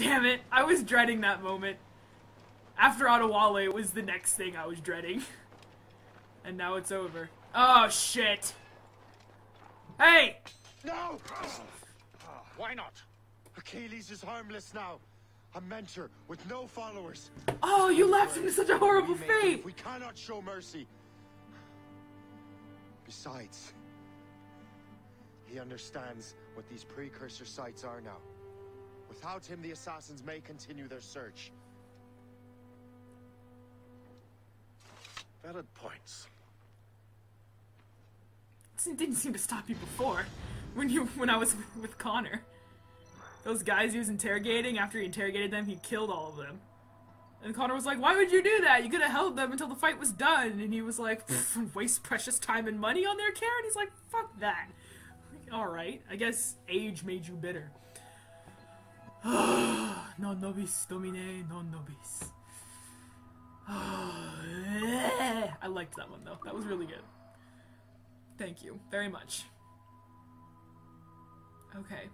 Damn it! I was dreading that moment. After Adewale, it was the next thing I was dreading. and now it's over. Oh, shit! Hey! No! Why not? Achilles is harmless now. A mentor with no followers. Oh, you left him to such a horrible We fate! We cannot show mercy. Besides, he understands what these precursor sites are now. Without him, the assassins may continue their search. Valid points. It didn't seem to stop you before. When you when I was with Connor. Those guys he was interrogating, after he interrogated them, he killed all of them. And Connor was like, Why would you do that? You could have held them until the fight was done. And he was like, Waste precious time and money on their care? And he's like, Fuck that. Alright, I guess age made you bitter. non nobis domine, non nobis. I liked that one though. That was really good. Thank you very much. Okay.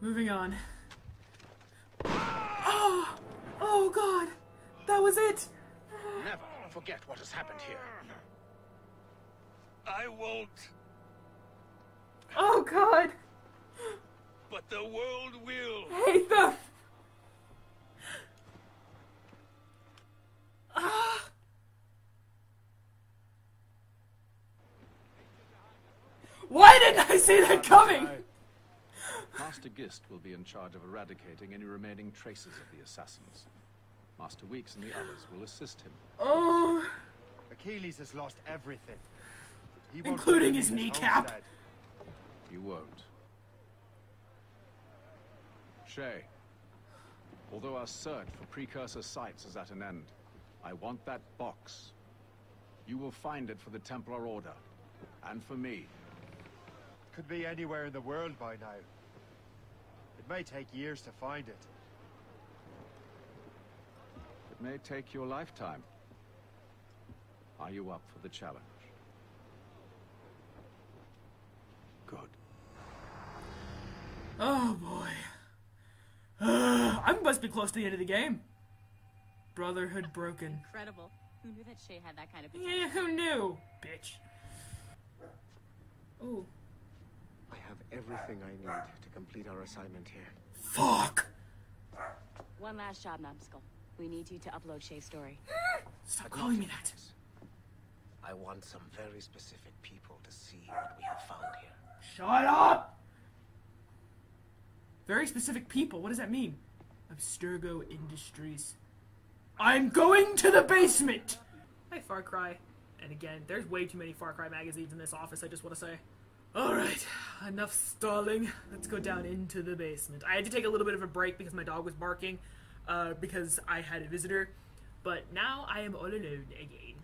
Moving on. Oh! Oh god! That was it! Never forget what has happened here. I won't, Oh god! But the world will. hate them! Ah! Why didn't I see that coming? Master Gist will be in charge of eradicating any remaining traces of the assassins. Master Weeks and the others will assist him. Oh, Achilles has lost everything. He Including his his kneecap. homestead. You won't. Shay, although our search for precursor sites is at an end, I want that box. You will find it for the Templar Order, and for me. It could be anywhere in the world by now. It may take years to find it. It may take your lifetime. Are you up for the challenge? Good. oh boy. I must be close to the end of the game. Brotherhood broken. Incredible. Who knew that Shay had that kind of potential? Yeah, who knew? Bitch. Oh, I have everything I need to complete our assignment here. fuck! One last job, Numbskull. We need you to upload Shay's story. Stop calling me that. I want some very specific people to see what we have found here. Shut up! Very specific people. What does that mean? Abstergo Industries. I'm going to the basement! Hi, Far Cry. And again, there's way too many Far Cry magazines in this office, I just want to say. Alright, enough stalling. Let's go down into the basement. I had to take a little bit of a break because my dog was barking, uh, because I had a visitor. But now I am all alone again.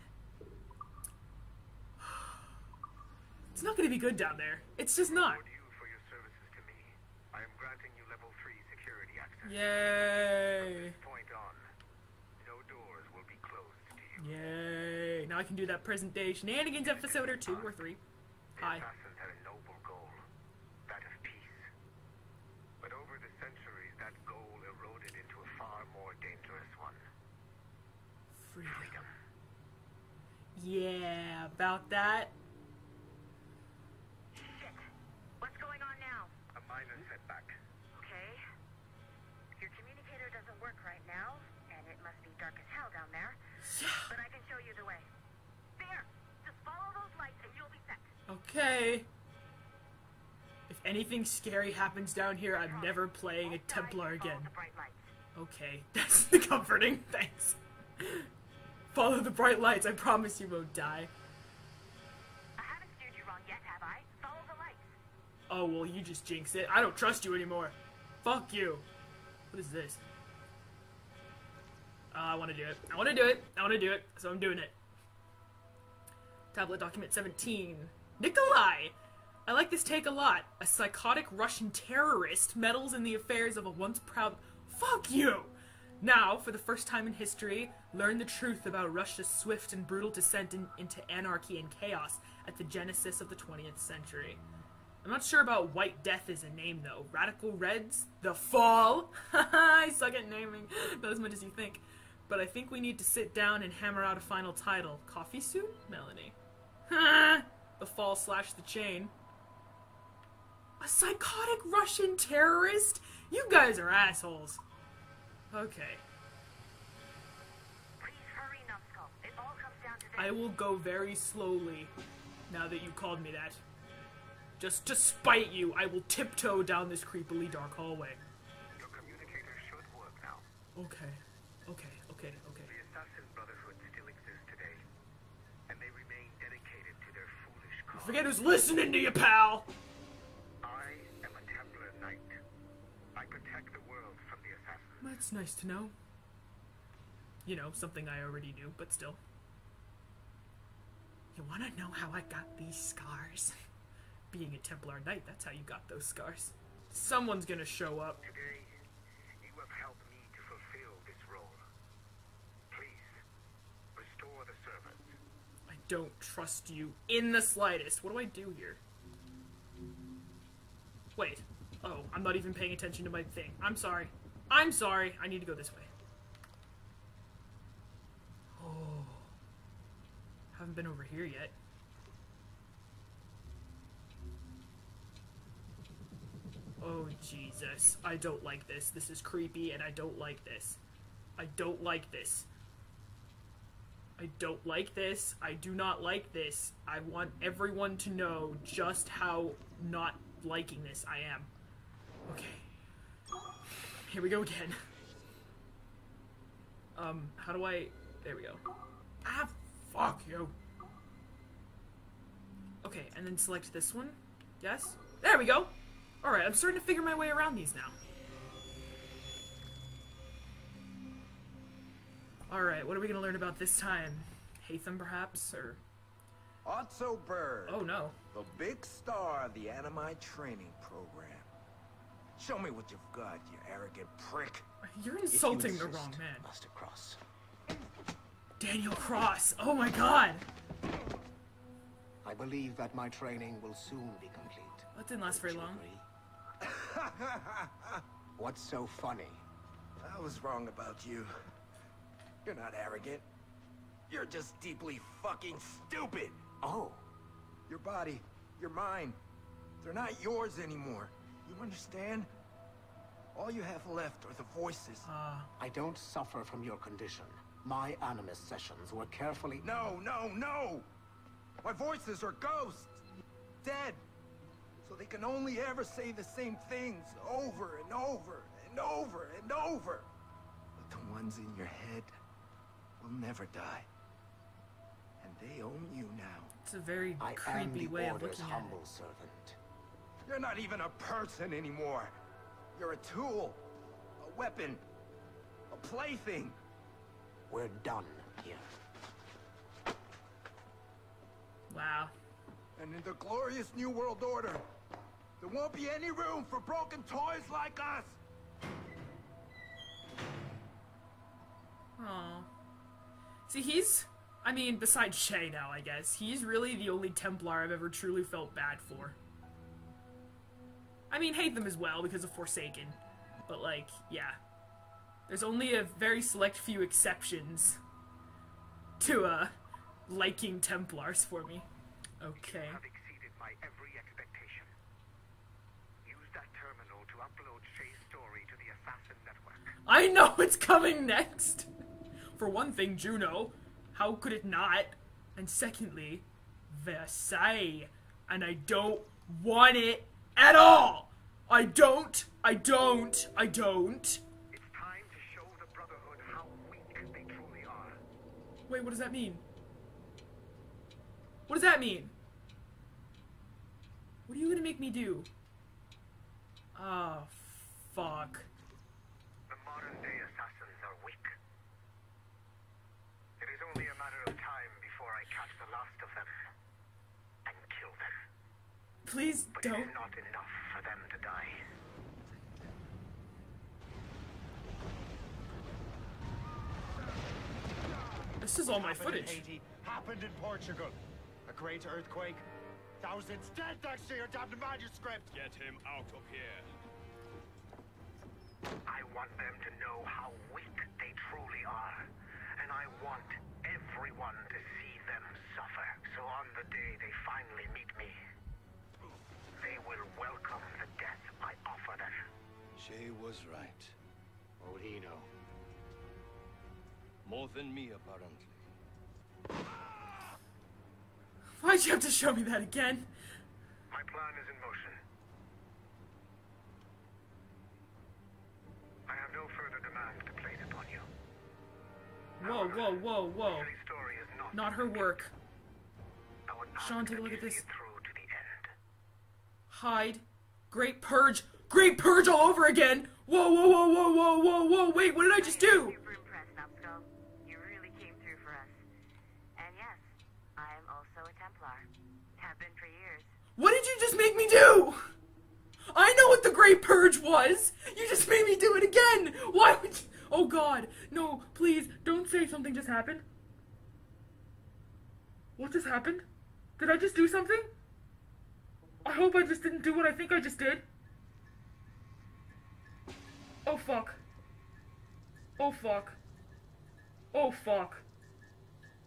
It's not gonna be good down there. It's just not. Reward you for your services to me. I am granting you level 3 security access. Yay! Point on. No doors will be closed to you. Yay! Now I can do that present day shenanigans episode or two or three. Hi. assassins had a noble goal, that of peace. But over the centuries, that goal eroded into a far more dangerous one. Freedom. Freedom. Yeah, about that. Shit. What's going on now? A minor setback. Work right now, and it must be dark as hell down there. But I can show you the way. There! Just follow those lights and you'll be set. Okay. If anything scary happens down here, I'm never playing a Won't die if Templar again. Okay, that's the comforting. Thanks. Follow the bright lights. I promise you won't die. I haven't steered you wrong yet, have I? Follow the lights. Oh well, you just jinxed it. I don't trust you anymore. Fuck you. What is this? Uh, I want to do it. I want to do it. I want to do it. So I'm doing it. Tablet document 17. Nikolai! I like this take a lot. A psychotic Russian terrorist meddles in the affairs of a once proud. Fuck you! Now, for the first time in history, learn the truth about Russia's swift and brutal descent in, into anarchy and chaos at the genesis of the 20th century. I'm not sure about White Death as a name though. Radical Reds? The Fall? I suck at naming, not as much as you think. But I think we need to sit down and hammer out a final title. Coffee soon? Melanie. the Fall slash the Chain. A psychotic Russian terrorist? You guys are assholes. Okay. Please hurry, It all comes down to. I will go very slowly now that you called me that. Just to spite you, I will tiptoe down this creepily dark hallway. Your communicator should work now. Okay, Assassin Brotherhood still exists today, and they remain dedicated to their foolish cause. Forget who's listening to you, pal! I am a Templar Knight. I protect the world from the Assassins. That's nice to know. You know, something I already knew, but still. You wanna know how I got these scars? Being a Templar Knight, that's how you got those scars. Someone's gonna show up. Today, you have helped me to fulfill this role. Please, restore the servants. I don't trust you in the slightest. What do I do here? Wait. Oh, I'm not even paying attention to my thing. I'm sorry. I'm sorry. I need to go this way. Oh. Haven't been over here yet. Oh, Jesus. I don't like this. This is creepy, and I don't like this. I don't like this. I don't like this. I do not like this. I want everyone to know just how not liking this I am. Okay. Here we go again. Um, how do I... There we go. Ah, fuck you. Okay, and then select this one. Yes? There we go! Alright, I'm starting to figure my way around these now. Alright, what are we gonna learn about this time? Haytham, perhaps? Or. Otso Berg, Oh no. the big star of the Animi training program. Show me what you've got, you arrogant prick. You're insulting the insist. wrong man. Master Cross. Daniel Cross! Oh my god! I believe that my training will soon be complete. That didn't last very Would you long. What's so funny? I was wrong about you. You're not arrogant. You're just deeply fucking stupid. Oh, Your body, your mind, they're not yours anymore. You understand? All you have left are the voices. Uh, I don't suffer from your condition. My animus sessions were carefully... No, no, no! My voices are ghosts! Dead! So they can only ever say the same things over and over and over and over. But the ones in your head will never die. And they own you now. it's a very I creepy way of looking at humble it. servant. You're not even a person anymore. You're a tool, a weapon, a plaything. We're done here. Wow. And in the glorious New World Order, there won't be any room for broken toys like us. Aw. See, he's. I mean, besides Shay now, I guess, he's really the only Templar I've ever truly felt bad for. I mean, hate them as well because of Forsaken. But, like, yeah. There's only a very select few exceptions to, uh, liking Templars for me. Okay. Have exceeded my every expectation. Use that terminal to upload Shay's story to the Assassin Network. I know it's coming next! For one thing, Juno. How could it not? And secondly, Versailles. And I don't want it at all! I don't, I don't, I don't. It's time to show the Brotherhood how weak they truly are. Wait, what does that mean? What does that mean? What are you gonna make me do? Oh, fuck. The modern day assassins are weak. It is only a matter of time before I catch the last of them and kill them. Please But don't. is not enough for them to die. This is all my happened in footage. Haiti, happened in Portugal. A great earthquake, Thousands dead thanks to your damned manuscript! Get him out of here. I want them to know how weak they truly are. And I want everyone to see them suffer. So on the day they finally meet me, they will welcome the death I offer them. She was right. What would he know? More than me, apparently. Why'd you have to show me that again? My plan is in motion. I have no further demands to place upon you. Whoa, whoa, whoa, whoa. Story is not Not her work. I would ask Sean, take a look at this. see it through to the end. Hide. Great Purge. Great Purge all over again! Whoa, whoa, whoa, whoa, whoa, whoa, whoa, wait, what did I just do? Super impressed, You really came through for us. And yes, I am also a Templar. Have been for years. What did you just make me do? I know what the Great Purge was! You just made me do it again! Why would you? Oh god, no, please, don't say something just happened. What just happened? Did I just do something? I hope I just didn't do what I think I just did. Oh fuck. Oh fuck. Oh fuck.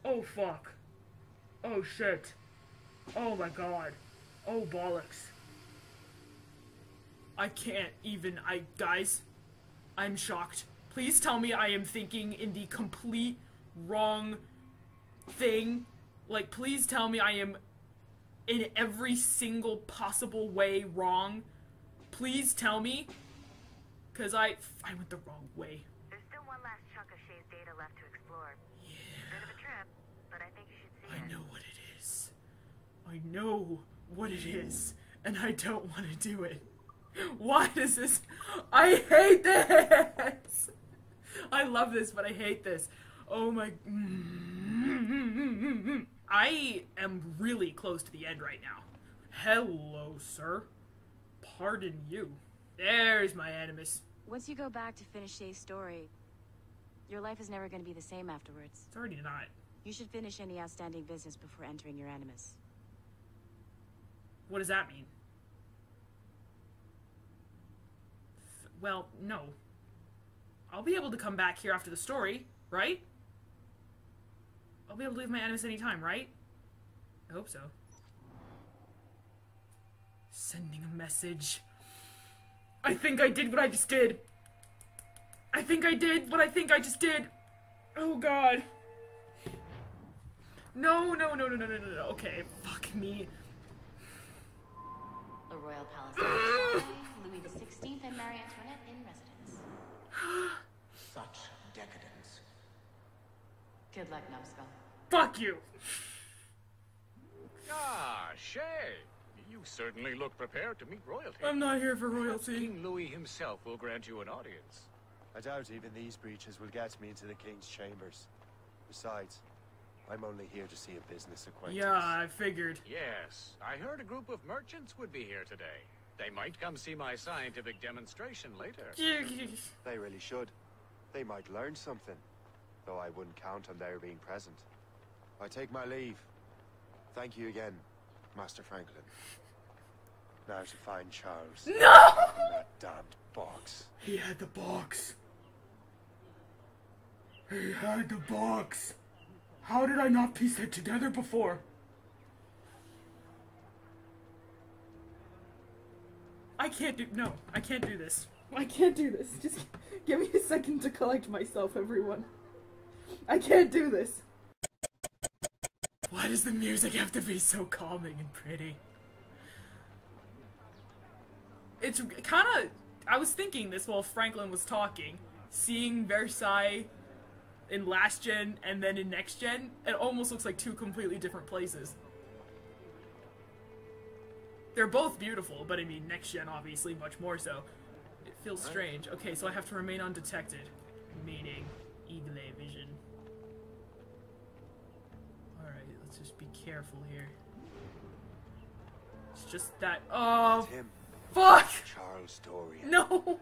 Oh fuck. Oh shit. Oh my god. Oh bollocks. I can't even. I. Guys, I'm shocked. Please tell me I am thinking in the complete wrong thing. Like, please tell me I am in every single possible way wrong. Please tell me. Because I. I went the wrong way. There's still one last chunk of Shay's data left to explore. Yeah. Bit of a trip, but I think you should see I it. know what it is. I know what it is, and I don't want to do it. Why does this? I hate this. I love this, but I hate this. Oh my. I am really close to the end right now. Hello, sir. Pardon you. There's my animus. Once you go back to finish Shay's story, your life is never going to be the same afterwards. It's already not. You should finish any outstanding business before entering your animus. What does that mean? F- Well, no. I'll be able to come back here after the story, right? I'll be able to leave my animus anytime, right? I hope so. Sending a message. I think I did what I just did. I think I did what I think I just did. Oh god. No, no, no, no, no, no, no, no. Okay, fuck me. The Royal Palace of Versailles, Louis XVI and Marie Antoinette in residence. Such decadence. Good luck, Numbskull. Fuck you. Ah, Shay. You certainly look prepared to meet royalty. I'm not here for royalty. King Louis himself will grant you an audience. I doubt even these breaches will get me into the king's chambers. Besides, I'm only here to see a business acquaintance. Yeah, I figured. Yes, I heard a group of merchants would be here today. They might come see my scientific demonstration later. They really should. They might learn something. Though I wouldn't count on their being present. I take my leave. Thank you again, Master Franklin. Now to find Charles. No! That damned box. He had the box. He had the box. How did I not piece it together before? I can't do no. I can't do this. I can't do this. Just give me a second to collect myself, everyone. I can't do this. Why does the music have to be so calming and pretty? It's kind of. I was thinking this while Franklin was talking. Seeing Versailles in last gen and then in next gen, it almost looks like two completely different places. They're both beautiful, but I mean, next gen obviously much more so. It feels strange. Okay, so I have to remain undetected, meaning eagle vision. Alright, let's just be careful here. It's just that. Oh, It's him, fuck! Charles Dorian. No!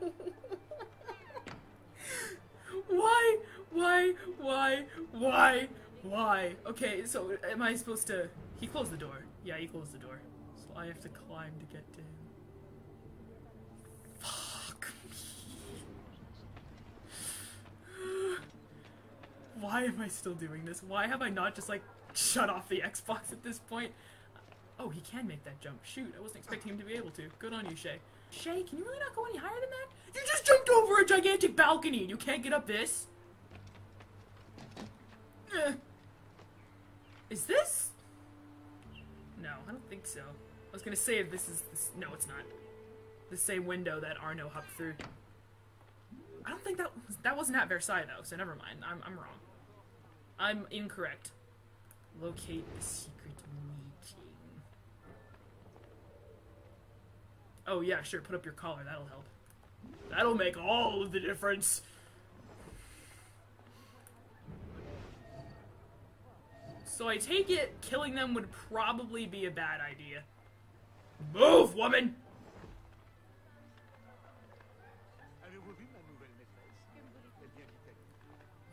why? Why? Why? Why? Why? Okay, so am I supposed to. He closed the door. Yeah, he closed the door. So I have to climb to get to him. Fuck me. Why am I still doing this? Why have I not just like shut off the Xbox at this point? Oh, he can make that jump. Shoot, I wasn't expecting him to be able to. Good on you, Shay. Shay, can you really not go any higher than that? You just jumped over a gigantic balcony and you can't get up this? Eh. Is this? No, I don't think so. I was gonna say if this is this, no, it's not. The same window that Arno hopped through. I don't think that was, that wasn't at Versailles though, so never mind. I'm I'm wrong. I'm incorrect. Locate the secret Oh yeah, sure. Put up your collar. That'll help. That'll make all of the difference. So I take it killing them would probably be a bad idea. Move, woman!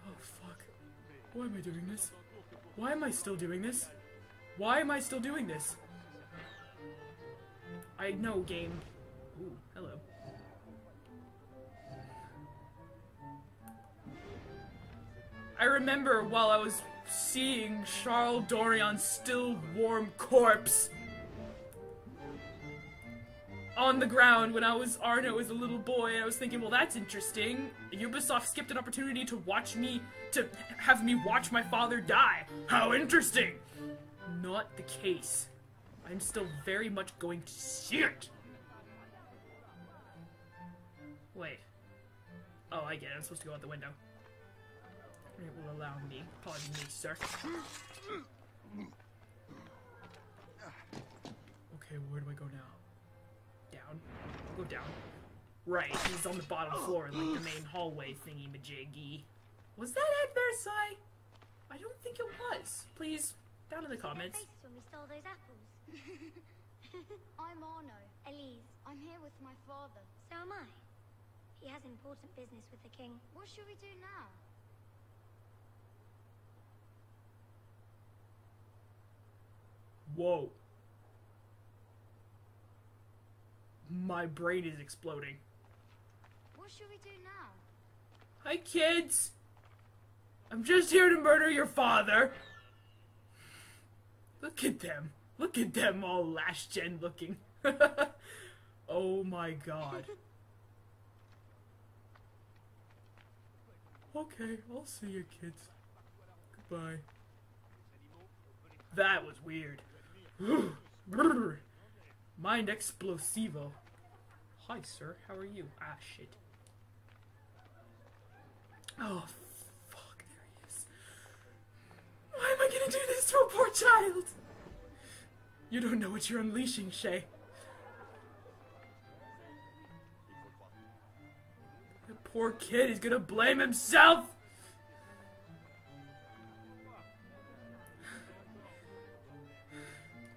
Oh, fuck. Why am I doing this? Why am I still doing this? Why am I still doing this? I know, game. Ooh, hello. I remember while I was seeing Charles Dorian's still warm corpse on the ground when I was Arno as a little boy, and I was thinking, well, that's interesting. Ubisoft skipped an opportunity to watch me, to have me watch my father die. How interesting! Not the case. I'm still very much going to see it. Wait. Oh, I get it. I'm supposed to go out the window. It will allow me. Pardon me, sir. Okay, where do I go now? Down. I'll Go down. Right, he's on the bottom floor, like the main hallway thingy majiggy. Was that at Versailles? I don't think it was. Please, down in the comments. Faces when we stole those apples. I'm Arno, Elise. I'm here with my father. So am I. He has important business with the king. What should we do now? Whoa. My brain is exploding. What should we do now? Hi, kids! I'm just here to murder your father! Look at them. Look at them all last gen looking. oh my god. Okay, I'll see you kids. Goodbye. That was weird. Mind explosivo. Hi, sir. How are you? Ah, shit. Oh, fuck. There he is. Why am I gonna do this to a poor child? You don't know what you're unleashing, Shay. The poor kid is gonna blame himself.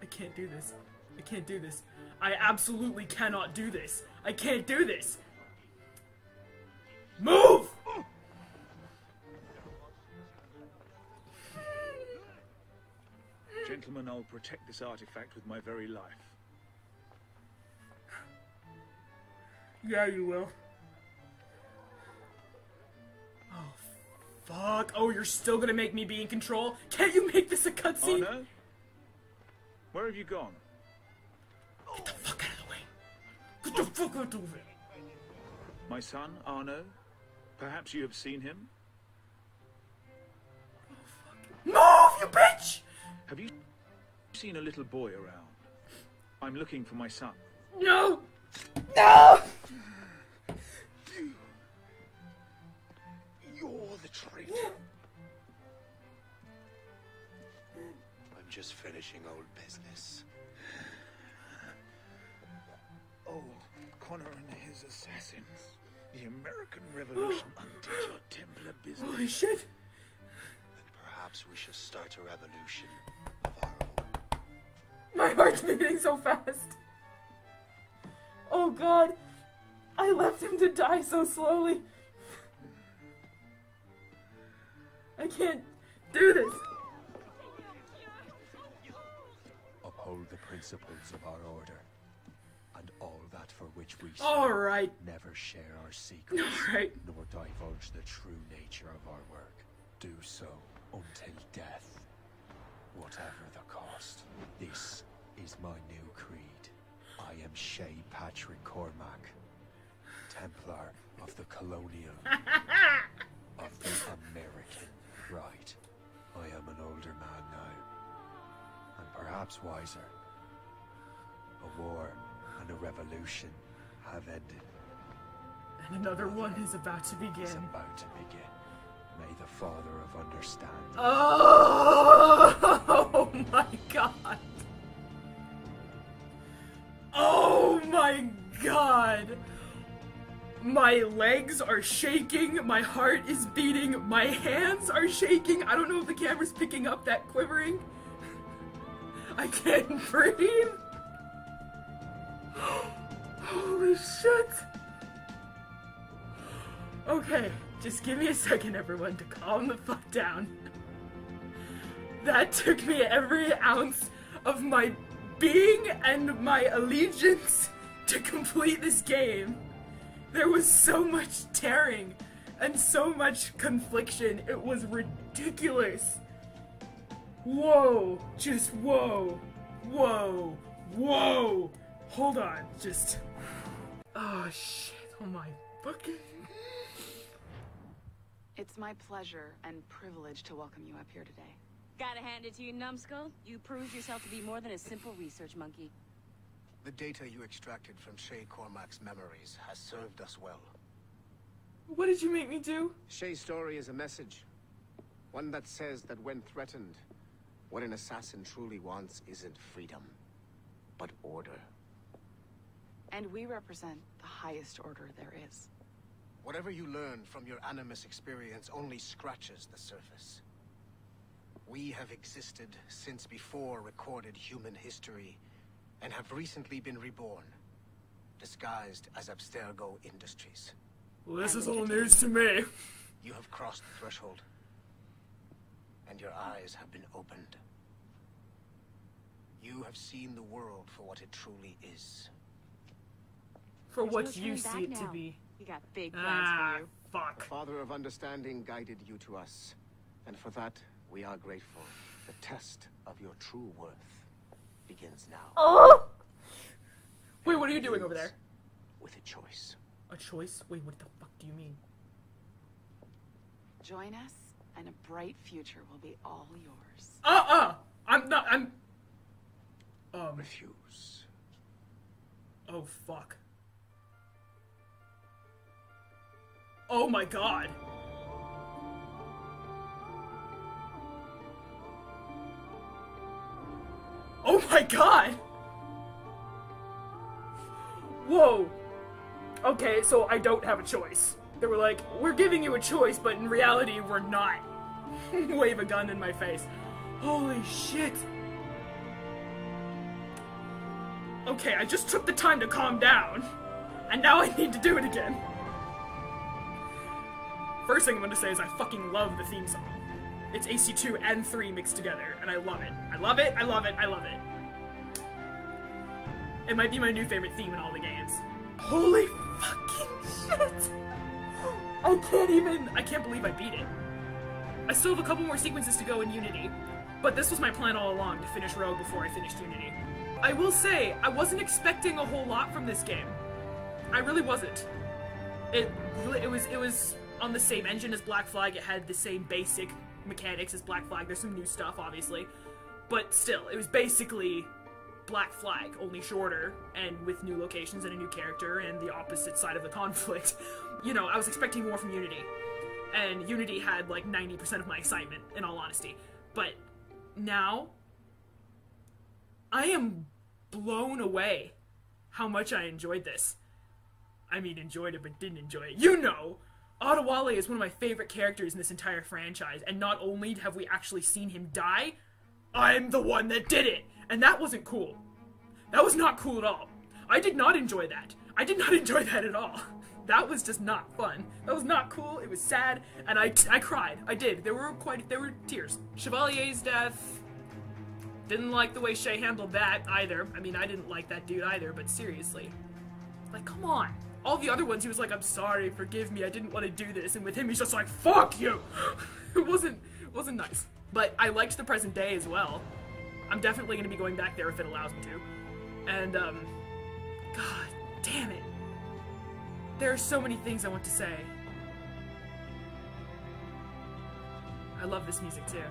I can't do this. I can't do this. I absolutely cannot do this. I can't do this. Gentlemen, I'll protect this artifact with my very life. Yeah, you will. Oh, fuck. Oh, you're still gonna make me be in control? Can't you make this a cutscene? Arno? Where have you gone? Get the fuck out of the way. Get the fuck out of the way. My son, Arno? Perhaps you have seen him? Oh, Move, you bitch! Have you seen a little boy around? I'm looking for my son. No! No! You're the traitor. I'm just finishing old business. Oh, Connor and his assassins. The American Revolution undid your Templar business. Holy shit! Perhaps we should start a revolution of our own. My heart's beating so fast. Oh god. I left him to die so slowly. I can't do this. Uphold the principles of our order, and all that for which we All strive. right. never share our secrets, right. nor divulge the true nature of our work. Do so until death, whatever the cost. This the Colonial, of the American right. I am an older man now, and perhaps wiser. A war and a revolution have ended. And another one is about to Is begin. about to begin. May the Father of Understanding. Oh, Oh my god. Oh my god. My legs are shaking, my heart is beating, my hands are shaking. I don't know if the camera's picking up that quivering. I can't breathe. Holy shit. Okay, just give me a second, everyone, to calm the fuck down. That took me every ounce of my being and my allegiance to complete this game. There was so much tearing and so much confliction. It was ridiculous. Whoa, just whoa, whoa, whoa. Hold on, just. Oh shit, oh my fucking. It's my pleasure and privilege to welcome you up here today. Gotta hand it to you, numbskull. You proved yourself to be more than a simple research monkey. The data you extracted from Shay Cormac's memories has served us well. What did you make me do? Shay's story is a message. One that says that when threatened, what an assassin truly wants isn't freedom, but order. And we represent the highest order there is. Whatever you learn from your Animus experience only scratches the surface. We have existed since before recorded human history, and have recently been reborn, disguised as Abstergo Industries. Well, this is all news to me. You have crossed the threshold, and your eyes have been opened. You have seen the world for what it truly is. For There's what no you see it to be. We got big plans Ah, for you. fuck. The Father of Understanding guided you to us, and for that we are grateful. The test of your true worth begins now. Oh! Wait, what are you doing over there? With a choice. A choice? Wait, what the fuck do you mean? Join us, and a bright future will be all yours. Uh uh! I'm not. I'm. Um. Refuse. Oh fuck. Oh my god. Oh my god! Whoa! Okay, so I don't have a choice. They were like, we're giving you a choice, but in reality, we're not. Wave a gun in my face. Holy shit! Okay, I just took the time to calm down, and now I need to do it again. First thing I'm gonna say is I fucking love the theme song. It's AC2 and 3 mixed together, and I love it. I love it, I love it, I love it. It might be my new favorite theme in all the games. Holy fucking shit! I can't even. I can't believe I beat it. I still have a couple more sequences to go in Unity, but this was my plan all along to finish Rogue before I finished Unity. I will say, I wasn't expecting a whole lot from this game. I really wasn't. It it was it was on the same engine as Black Flag. It had the same basic mechanics as Black Flag. There's some new stuff, obviously, but still, it was basically Black Flag, only shorter and with new locations and a new character and the opposite side of the conflict. You know, I was expecting more from Unity, and Unity had like 90% of my excitement, in all honesty. But now, I am blown away how much I enjoyed this. I mean, enjoyed it, but didn't enjoy it. You know! Adewale is one of my favorite characters in this entire franchise, and not only have we actually seen him die, I'm the one that did it! And that wasn't cool. That was not cool at all. I did not enjoy that. I did not enjoy that at all. That was just not fun. That was not cool. It was sad, and I, I cried. I did. There were quite there were tears. Chevalier's death. Didn't like the way Shay handled that either. I mean, I didn't like that dude either, but seriously. Like, come on. All the other ones, he was like, I'm sorry, forgive me, I didn't want to do this. And with him, he's just like, fuck you! it wasn't, wasn't nice. But I liked the present day as well. I'm definitely going to be going back there if it allows me to. And, um, God damn it. There are so many things I want to say. I love this music too.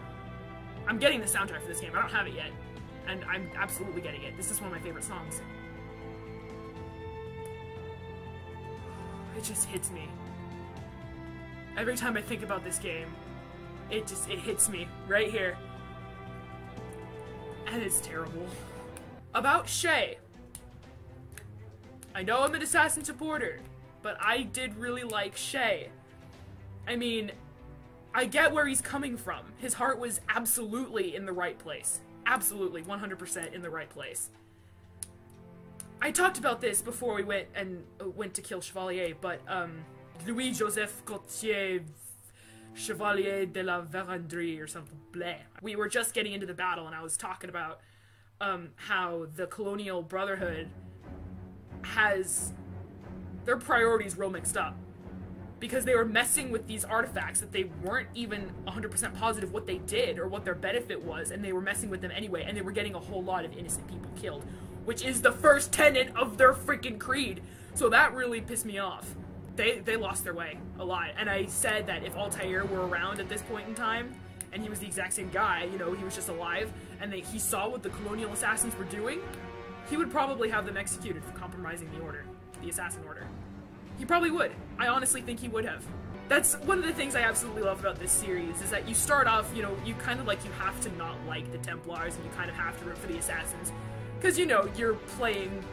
I'm getting the soundtrack for this game. I don't have it yet. And I'm absolutely getting it. This is one of my favorite songs. It just hits me. Every time I think about this game, it just it hits me right here. And it's terrible. About Shay. I know I'm an assassin supporter, but I did really like Shay. I mean, I get where he's coming from. His heart was absolutely in the right place. Absolutely, 100% in the right place. I talked about this before we went and uh, went to kill Chevalier, but um, Louis Joseph Gautier Chevalier de la Vérendrye or something. Bleh. We were just getting into the battle, and I was talking about um, how the Colonial Brotherhood has their priorities real mixed up because they were messing with these artifacts that they weren't even 100% positive what they did or what their benefit was, and they were messing with them anyway, and they were getting a whole lot of innocent people killed, which is the first tenet of their freaking creed. So that really pissed me off. They they lost their way a lot, and I said that if Altair were around at this point in time, and he was the exact same guy, you know, he was just alive, and he saw what the colonial assassins were doing, he would probably have them executed for compromising the order, the assassin order. He probably would. I honestly think he would have. That's one of the things I absolutely love about this series is that you start off, you know, you kind of like you have to not like the Templars and you kind of have to root for the assassins because you know you're playing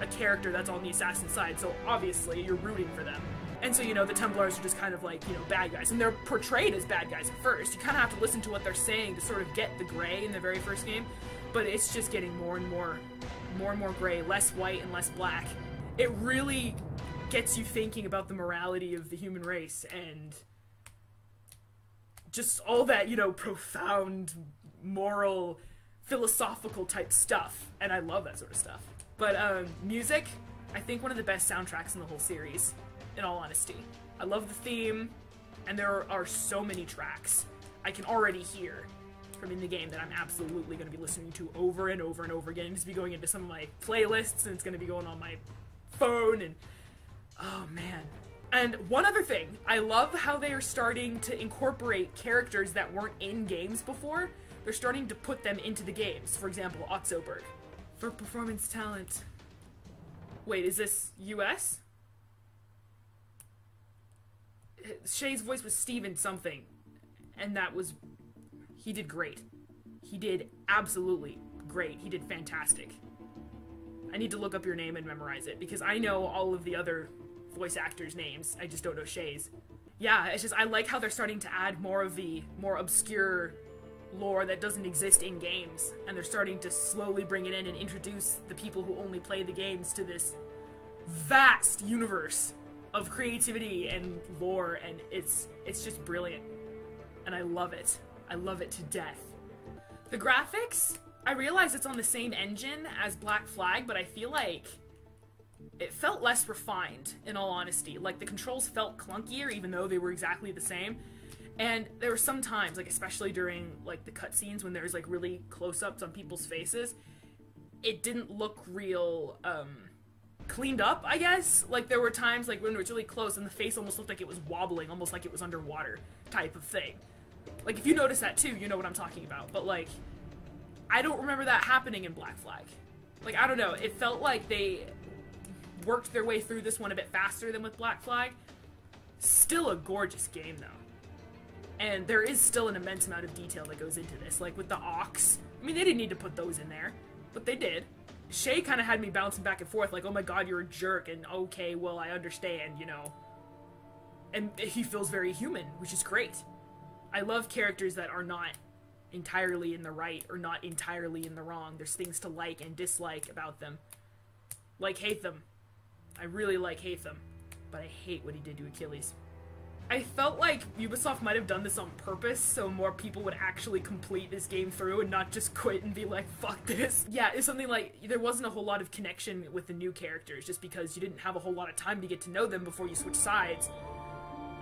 a character that's on the assassin side, so obviously you're rooting for them. And so, you know, the Templars are just kind of like, you know, bad guys. And they're portrayed as bad guys at first. You kind of have to listen to what they're saying to sort of get the gray in the very first game. But it's just getting more and more, more and more gray, less white and less black. It really gets you thinking about the morality of the human race and just all that, you know, profound moral, philosophical type stuff. And I love that sort of stuff. But um, music, I think one of the best soundtracks in the whole series, in all honesty. I love the theme, and there are so many tracks I can already hear from in the game that I'm absolutely going to be listening to over and over and over again. It's be going into some of my playlists, and it's going to be going on my phone, and Oh man. And one other thing, I love how they are starting to incorporate characters that weren't in games before. They're starting to put them into the games. For example, Otso Berg. For performance talent. Wait, is this US? Shay's voice was Steven something. And that was. He did great. He did absolutely great. He did fantastic. I need to look up your name and memorize it because I know all of the other voice actors' names. I just don't know Shay's. Yeah, it's just I like how they're starting to add more of the more obscure lore that doesn't exist in games, and they're starting to slowly bring it in and introduce the people who only play the games to this vast universe of creativity and lore, and it's it's just brilliant, and I love it. I love it to death. The graphics, I realize it's on the same engine as Black Flag, but I feel like it felt less refined in all honesty like the controls felt clunkier even though they were exactly the same and there were some times like especially during like the cutscenes when there's like really close-ups on people's faces it didn't look real um cleaned up i guess. Like there were times like when it was really close and the face almost looked like it was wobbling almost like it was underwater type of thing. Like if you notice that too you know what i'm talking about. But like i don't remember that happening in black flag. Like i don't know. It felt like they worked their way through this one a bit faster than with Black Flag. Still a gorgeous game, though. And there is still an immense amount of detail that goes into this. Like with the Ox. I mean, they didn't need to put those in there, but they did. Shay kind of had me bouncing back and forth, like, oh my god, you're a jerk, and okay, well, I understand, you know. And he feels very human, which is great. I love characters that are not entirely in the right or not entirely in the wrong. There's things to like and dislike about them. Like Haytham. I really like Haytham, but I hate what he did to Achilles. I felt like Ubisoft might have done this on purpose so more people would actually complete this game through and not just quit and be like, fuck this. Yeah, it's something like there wasn't a whole lot of connection with the new characters just because you didn't have a whole lot of time to get to know them before you switch sides.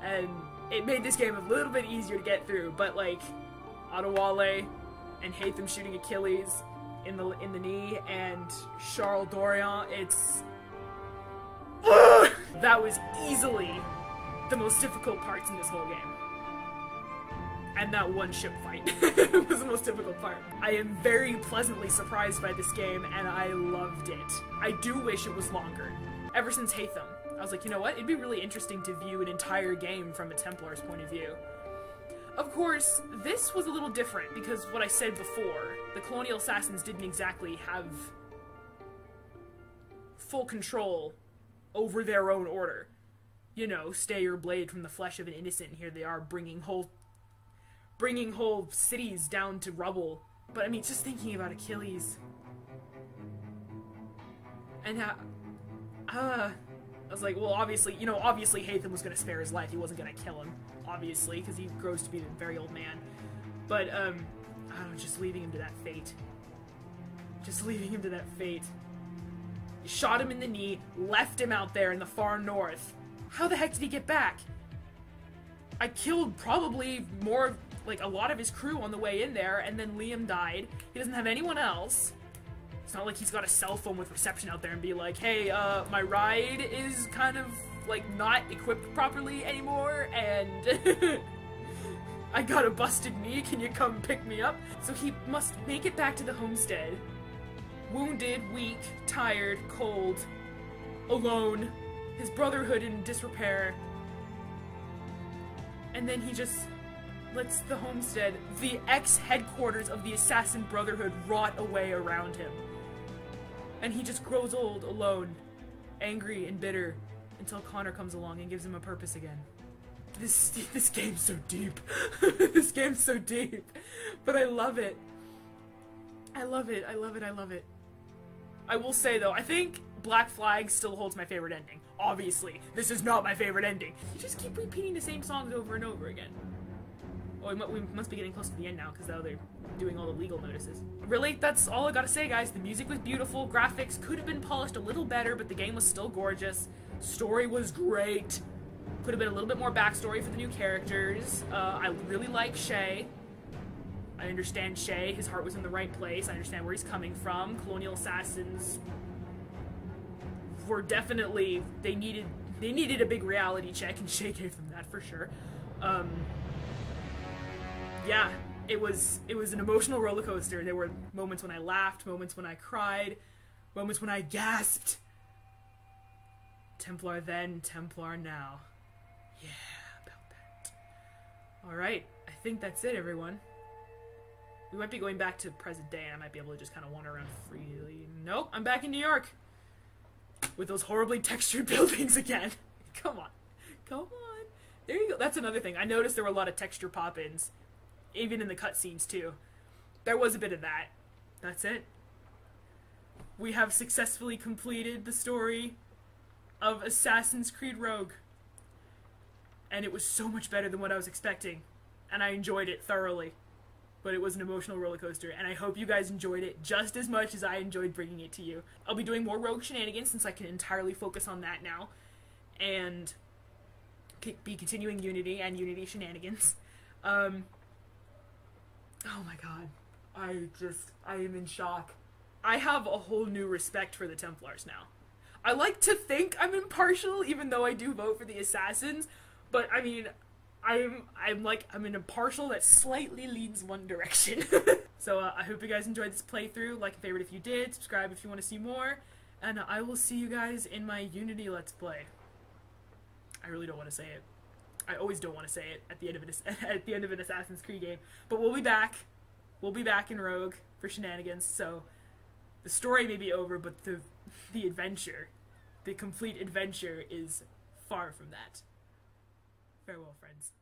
And it made this game a little bit easier to get through, but like Adewale and Haytham shooting Achilles in the in the knee and Charles Dorian, it's that was easily the most difficult parts in this whole game. And that one ship fight was the most difficult part. I am very pleasantly surprised by this game, and I loved it. I do wish it was longer. Ever since Haytham, I was like, you know what? It'd be really interesting to view an entire game from a Templar's point of view. Of course, this was a little different because what I said before, the Colonial Assassins didn't exactly have full control over their own order you know, stay your blade from the flesh of an innocent. And here they are bringing whole, bringing whole cities down to rubble. But I mean, just thinking about Achilles, and how, uh, I was like, well, obviously, you know, obviously Haytham was gonna spare his life. He wasn't gonna kill him, obviously, because he grows to be a very old man. But um, I don't know, just leaving him to that fate. Just leaving him to that fate. Shot him in the knee, left him out there in the far north how the heck did he get back? I killed probably more, like a lot of his crew on the way in there, and then Liam died. He doesn't have anyone else. It's not like he's got a cell phone with reception out there and be like, hey, uh, my ride is kind of, like, not equipped properly anymore, and I got a busted knee, can you come pick me up? So he must make it back to the homestead. Wounded, weak, tired, cold, alone, his brotherhood in disrepair. And then he just lets the homestead, the ex-headquarters of the Assassin Brotherhood, rot away around him. And he just grows old, alone, angry and bitter, until Connor comes along and gives him a purpose again. This this game's so deep. this game's so deep. But I love it. I love it. I love it. I love it. I will say though, I think Black Flag still holds my favorite ending. Obviously, this is not my favorite ending. You just keep repeating the same songs over and over again. Oh, we must be getting close to the end now because now they're doing all the legal notices. Really, that's all I gotta say, guys. The music was beautiful, graphics could have been polished a little better, but the game was still gorgeous. Story was great. Could have been a little bit more backstory for the new characters. Uh, I really like Shay. I understand Shay, his heart was in the right place. I understand where he's coming from. Colonial Assassins were definitely they needed they needed a big reality check, and Shay gave them that for sure. Um, yeah, it was it was an emotional roller coaster. There were moments when I laughed, moments when I cried, moments when I gasped. Templar then, Templar now. Yeah, about that. All right, I think that's it, everyone. We might be going back to present day. I might be able to just kind of wander around freely. Nope, I'm back in New York with those horribly textured buildings again. Come on. Come on. There you go. That's another thing. I noticed there were a lot of texture pop-ins, even in the cutscenes too. There was a bit of that. That's it. We have successfully completed the story of Assassin's Creed Rogue. And it was so much better than what I was expecting. And I enjoyed it thoroughly but it was an emotional roller coaster, and I hope you guys enjoyed it just as much as I enjoyed bringing it to you. I'll be doing more Rogue shenanigans since I can entirely focus on that now, and be continuing Unity and Unity shenanigans. Um, oh my god. I just, I am in shock. I have a whole new respect for the Templars now. I like to think I'm impartial, even though I do vote for the Assassins, but I mean, I'm I'm like I'm an impartial that slightly leans one direction. so uh, I hope you guys enjoyed this playthrough. Like and favorite if you did. Subscribe if you want to see more. And I will see you guys in my Unity Let's Play. I really don't want to say it. I always don't want to say it at the end of an at the end of an Assassin's Creed game. But we'll be back. We'll be back in Rogue for shenanigans. So the story may be over, but the the adventure, the complete adventure, is far from that. Farewell, friends.